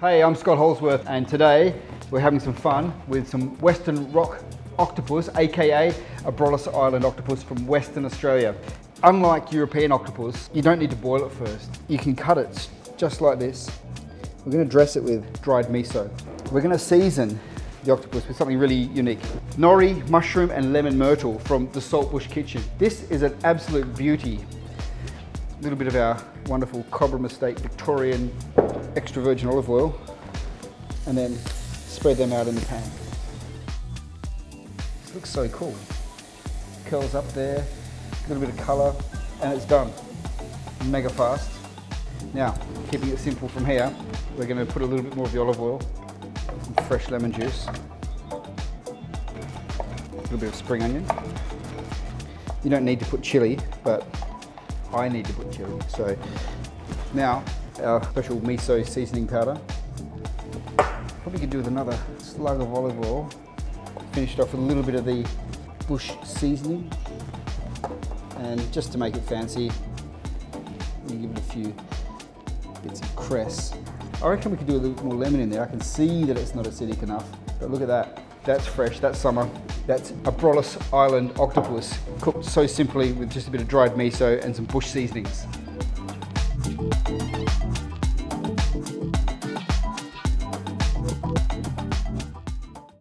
Hey, I'm Scott Hallsworth and today we're having some fun with some Western Rock octopus, aka a Abrolhos Island octopus from Western Australia. Unlike European octopus, you don't need to boil it first. You can cut it just like this. We're gonna dress it with dried miso. We're gonna season the octopus with something really unique. Nori, mushroom and lemon myrtle from the Saltbush Kitchen. This is an absolute beauty. A little bit of our wonderful Cobram Estate Victorian extra virgin olive oil and then spread them out in the pan. This looks so cool. Curls up there, a little bit of colour and it's done. Mega fast. Now, keeping it simple from here, we're going to put a little bit more of the olive oil, some fresh lemon juice, a little bit of spring onion. You don't need to put chili, but I need to put chili. So now our special miso seasoning powder. Probably could do with another slug of olive oil. Finished off with a little bit of the bush seasoning. And just to make it fancy, we give it a few bits of cress. I reckon we could do a little more lemon in there. I can see that it's not acidic enough, but look at that. That's fresh, that's summer. That's Abrolhos Island octopus, cooked so simply with just a bit of dried miso and some bush seasonings.